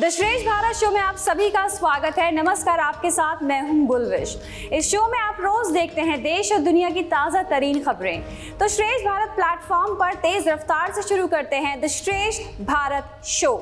The श्रेष्ठ Bharat show में आप सभी का स्वागत है। नमस्कार, आपके साथ मैं हूँ गुलविश इस शो में आप रोज देखते हैं देश और दुनिया की ताज़ा तरीन खबरें। तो श्रेष्ठ भारत प्लेटफॉर्म पर तेज रफ्तार से शुरू करते हैं द श्रेष्ठ भारत शो।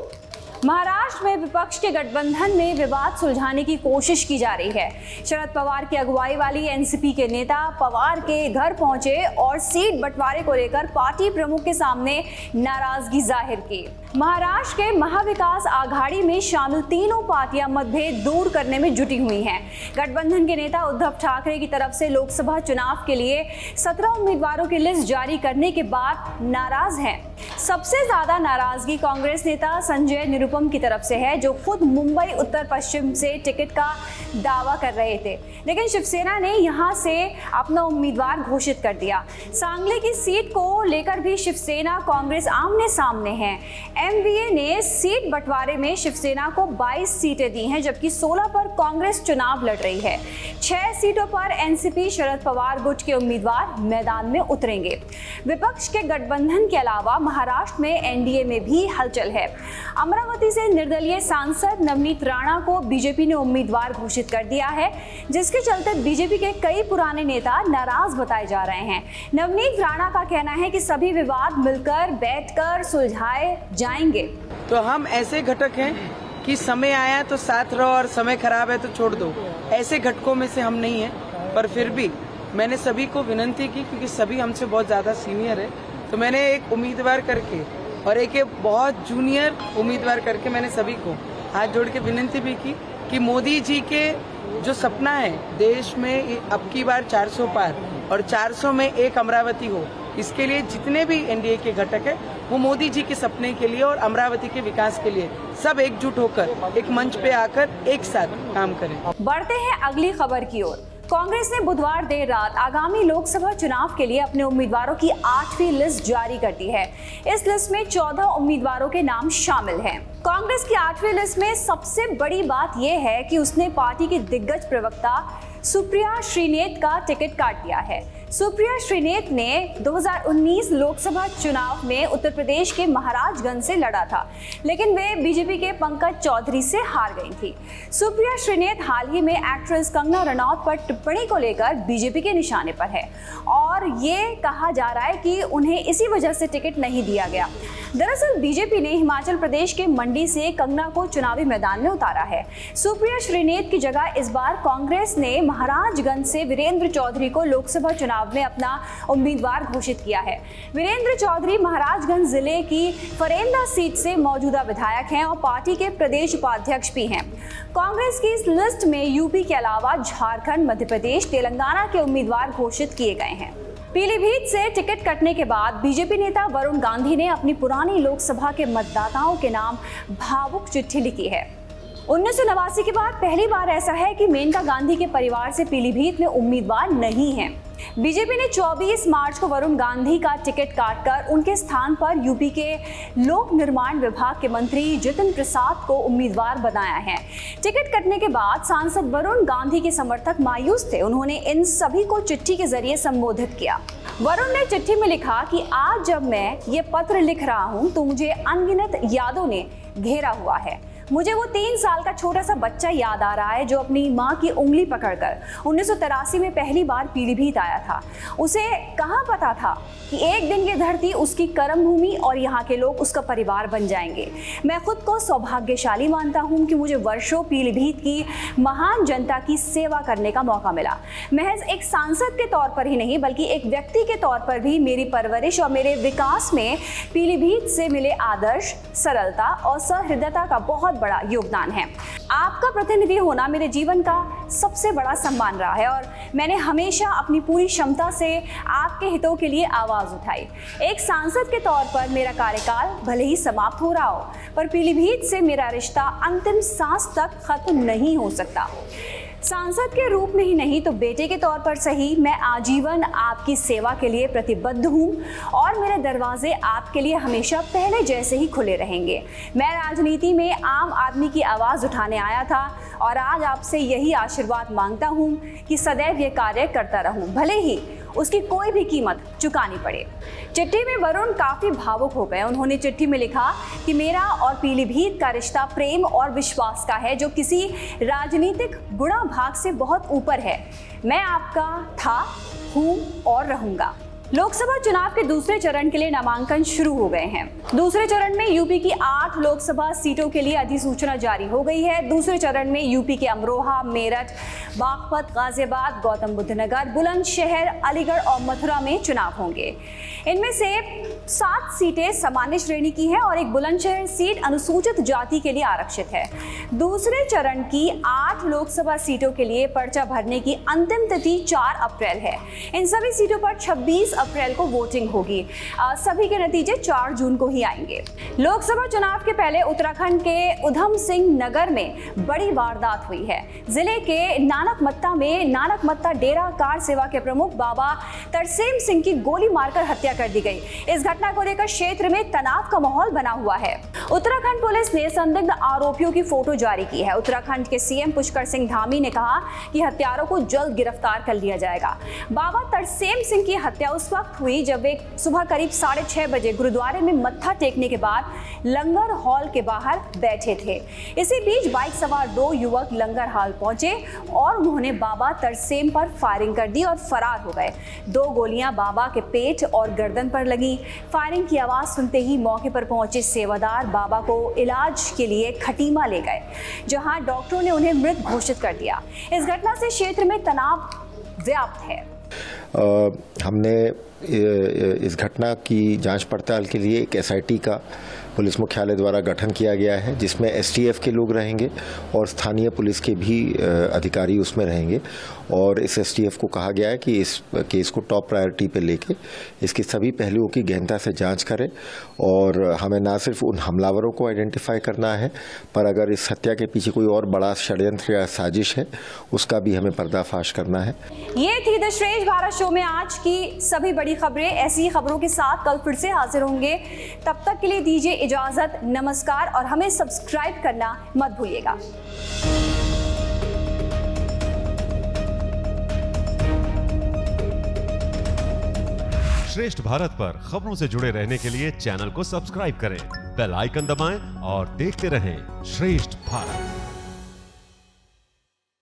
महाराष्ट्र में विपक्ष के गठबंधन में विवाद सुलझाने की कोशिश की जा रही है। शरद पवार की अगुवाई वाली एनसीपी के नेता पवार के घर पहुँचे और सीट बंटवारे को लेकर पार्टी प्रमुख के सामने नाराज़गी ज़ाहिर की। महाराष्ट्र के महाविकास आघाड़ी में शामिल तीनों पार्टियाँ मतभेद दूर करने में जुटी हुई हैं। गठबंधन के नेता उद्धव ठाकरे की तरफ़ से लोकसभा चुनाव के लिए 17 उम्मीदवारों की लिस्ट जारी करने के बाद नाराज़ हैं। सबसे ज़्यादा नाराज़गी कांग्रेस नेता संजय निरुपम की तरफ़ से है, जो खुद मुंबई उत्तर पश्चिम से टिकट का दावा कर रहे थे। लेकिन शिवसेना ने यहाँ से अपना उम्मीदवार घोषित कर दिया। सांगली की सीट को लेकर भी शिवसेना कांग्रेस आमने सामने है। एमवीए ने सीट बंटवारे में शिवसेना को 22 सीटें दी हैं, जबकि 16 पर कांग्रेस चुनाव लड़ रही है। छह सीटों पर एनसीपी शरद पवार गुट के उम्मीदवार मैदान में उतरेंगे। विपक्ष के गठबंधन के अलावा महाराष्ट्र में एनडीए में भी हलचल है। अमरावती से निर्दलीय सांसद नवनीत राणा को बीजेपी ने उम्मीदवार घोषित कर दिया है, जिसके चलते बीजेपी के कई पुराने नेता नाराज़ बताए जा रहे हैं। नवनीत राणा का कहना है कि सभी विवाद मिलकर बैठकर सुलझाए जाएँगे। तो हम ऐसे घटक हैं कि समय आया तो साथ रहो और समय खराब है तो छोड़ दो। ऐसे घटकों में से हम नहीं हैं, पर फिर भी मैंने सभी को विनंती की, क्योंकि सभी हमसे बहुत ज़्यादा सीनियर है। तो मैंने एक उम्मीदवार करके और एक बहुत जूनियर उम्मीदवार करके मैंने सभी को हाथ जोड़ के विनंती भी की कि मोदी जी के जो सपना है, देश में अब की बार 400 पार और 400 में एक अमरावती हो इसके लिए जितने भी एनडीए के घटक है, वो मोदी जी के सपने के लिए और अमरावती के विकास के लिए सब एकजुट होकर, एक मंच पे आकर, एक साथ काम करें। बढ़ते हैं अगली खबर की ओर। कांग्रेस ने बुधवार देर रात आगामी लोकसभा चुनाव के लिए अपने उम्मीदवारों की आठवीं लिस्ट जारी कर दी है। इस लिस्ट में चौदह उम्मीदवारों के नाम शामिल हैं। कांग्रेस की आठवीं लिस्ट में सबसे बड़ी बात यह है कि उसने पार्टी के दिग्गज प्रवक्ता सुप्रिया श्रीनेत का टिकट काट दिया है। सुप्रिया श्रीनेत ने 2019 लोकसभा चुनाव में उत्तर प्रदेश के महाराजगंज से लड़ा था, लेकिन वे बीजेपी के पंकज चौधरी से हार गई थी। सुप्रिया श्रीनेत हाल ही में एक्ट्रेस कंगना रनौत पर टिप्पणी को लेकर बीजेपी के निशाने पर है और ये कहा जा रहा है कि उन्हें इसी वजह से टिकट नहीं दिया गया। दरअसल बीजेपी ने हिमाचल प्रदेश के मंडी से कंगना को चुनावी मैदान में उतारा है। सुप्रिया श्रीनेत की जगह इस बार कांग्रेस ने महाराजगंज से वीरेंद्र चौधरी को लोकसभा चुनाव में अपना उम्मीदवार घोषित किया है। वीरेंद्र चौधरी महाराजगंज ज़िले की फरेंदा सीट से मौजूदा विधायक हैं और पार्टी के प्रदेश उपाध्यक्ष भी हैं। कांग्रेस की इस लिस्ट में यूपी के अलावा झारखंड मध्य प्रदेश तेलंगाना के उम्मीदवार घोषित किए गए हैं। पीलीभीत से टिकट कटने के बाद बीजेपी नेता वरुण गांधी ने अपनी पुरानी लोकसभा के मतदाताओं के नाम भावुक चिट्ठी लिखी है। उन्नीस सौ नवासी के बाद पहली बार ऐसा है कि मेनका गांधी के परिवार से पीलीभीत में उम्मीदवार नहीं है। बीजेपी ने 24 मार्च को वरुण गांधी का टिकट काटकर उनके स्थान पर यूपी के लोक निर्माण विभाग के मंत्री जितिन प्रसाद को उम्मीदवार बनाया है। टिकट कटने के बाद सांसद वरुण गांधी के समर्थक मायूस थे। उन्होंने इन सभी को चिट्ठी के ज़रिए संबोधित किया। वरुण ने चिट्ठी में लिखा कि, आज जब मैं ये पत्र लिख रहा हूँ तो मुझे अनगिनत यादों ने घेरा हुआ है। मुझे वो तीन साल का छोटा सा बच्चा याद आ रहा है जो अपनी माँ की उंगली पकड़कर उन्नीस सौ तिरासी में पहली बार पीलीभीत आया था। उसे कहाँ पता था कि एक दिन ये धरती उसकी कर्म भूमि और यहाँ के लोग उसका परिवार बन जाएँगे? मैं खुद को सौभाग्यशाली मानता हूँ कि मुझे वर्षों पीलीभीत की महान जनता की सेवा करने का मौका मिला। महज एक सांसद के तौर पर ही नहीं, बल्कि एक व्यक्ति के तौर पर भी मेरी परवरिश और मेरे विकास में पीलीभीत से मिले आदर्श, सरलता और सहृदयता का बहुत बहुत बड़ा योगदान है। आपका प्रतिनिधि होना मेरे जीवन का सबसे बड़ा सम्मान रहा है और मैंने हमेशा अपनी पूरी क्षमता से आपके हितों के लिए आवाज़ उठाई। एक सांसद के तौर पर मेरा कार्यकाल भले ही समाप्त हो रहा हो, पर पीलीभीत से मेरा रिश्ता अंतिम सांस तक खत्म नहीं हो सकता। सांसद के रूप में ही नहीं तो बेटे के तौर पर सही, मैं आजीवन आपकी सेवा के लिए प्रतिबद्ध हूँ और मेरे दरवाजे आपके लिए हमेशा पहले जैसे ही खुले रहेंगे। मैं राजनीति में आम आदमी की आवाज़ उठाने आया था और आज आपसे यही आशीर्वाद माँगता हूँ कि सदैव ये कार्य करता रहूँ, भले ही उसकी कोई भी कीमत चुकानी पड़े। चिट्ठी में वरुण काफ़ी भावुक हो गए। उन्होंने चिट्ठी में लिखा कि मेरा और पीलीभीत का रिश्ता प्रेम और विश्वास का है, जो किसी राजनीतिक गुणा भाग से बहुत ऊपर है। मैं आपका था, हूँ और रहूँगा। लोकसभा चुनाव के दूसरे चरण के लिए नामांकन शुरू हो गए हैं। दूसरे चरण में यूपी की आठ लोकसभा सीटों के लिए अधिसूचना जारी हो गई है। दूसरे चरण में यूपी के अमरोहा, मेरठ, बागपत, गाजियाबाद, गौतम बुद्ध नगर, बुलंदशहर, अलीगढ़ और मथुरा में चुनाव होंगे। इनमें से सात सीटें सामान्य श्रेणी की है और एक बुलंदशहर सीट अनुसूचित जाति के लिए आरक्षित है। दूसरे चरण की आठ लोकसभा सीटों के लिए पर्चा भरने की अंतिम तिथि 4 अप्रैल है। इन सभी सीटों पर 26 अप्रैल को वोटिंग होगी। सभी के नतीजे 4 जून को ही आएँगे। लोकसभा चुनाव के पहले उत्तराखंड के उधम सिंह नगर में बड़ी वारदात हुई है। ज़िले के नानक मत्ता में नानक मत्ता डेरा कार सेवा के प्रमुख बाबा तरसेम सिंह की गोली मारकर हत्या कर दी गई। इस घटना को लेकर क्षेत्र में तनाव का माहौल बना हुआ है। उत्तराखंड पुलिस ने संदिग्ध आरोपियों की फ़ोटो जारी की है। उत्तराखंड के सीएम पुष्कर सिंह धामी ने कहा कि हत्यारों को जल्द गिरफ़्तार कर लिया जाएगा। बाबा तरसेम सिंह की हत्या उस वक्त हुई जब वे सुबह करीब साढ़े छह बजे गुरुद्वारे में मत्था टेकने के बाद लंगर हॉल के बाहर बैठे थे। इसी बीच बाइक सवार दो युवक लंगर हॉल पहुँचे और उन्होंने बाबा तरसेम पर फायरिंग कर दी और फरार हो गए। दो गोलियाँ बाबा के पेट और गर्दन पर लगी। फायरिंग की आवाज़ सुनते ही मौके पर पहुँचे सेवादार बाबा को इलाज के लिए खटीमा ले गए, जहाँ डॉक्टरों ने उन्हें मृत घोषित कर दिया। इस घटना से क्षेत्र में तनाव व्याप्त है। हमने इस घटना की जाँच पड़ताल के लिए एक एसआईटी का पुलिस मुख्यालय द्वारा गठन किया गया है, जिसमें एसटीएफ के लोग रहेंगे और स्थानीय पुलिस के भी अधिकारी उसमें रहेंगे। और इस एसटीएफ को कहा गया है कि इस केस को टॉप प्रायोरिटी पे लेके इसके सभी पहलुओं की गहनता से जाँच करें। और हमें ना सिर्फ़ उन हमलावरों को आइडेंटिफाई करना है, पर अगर इस हत्या के पीछे कोई और बड़ा षड्यंत्र या साजिश है, उसका भी हमें पर्दाफाश करना है। ये थी द श्रेष्ठ भारत शो में आज की सभी बड़ी खबरें। ऐसी खबरों के साथ कल फिर से हाजिर होंगे। तब तक के लिए दीजिए इजाज़त, नमस्कार और हमें सब्सक्राइब करना मत भूलिएगा। श्रेष्ठ भारत पर खबरों से जुड़े रहने के लिए चैनल को सब्सक्राइब करें, बेल आइकन दबाएँ और देखते रहें श्रेष्ठ भारत।